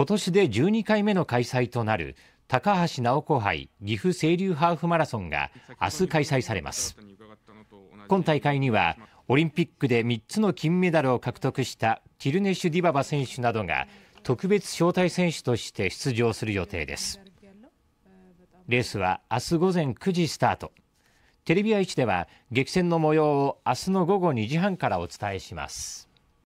今年で12回目の開催となる高橋直子杯岐阜清流ハーフマラソンが明日開催されます。今大会にはオリンピックで3つの金メダルを獲得したティルネシュ・ディババ選手などが特別招待選手として出場する予定です。レースは明日午前9時スタート。テレビ愛知では激戦の模様を明日の午後2時半からお伝えします。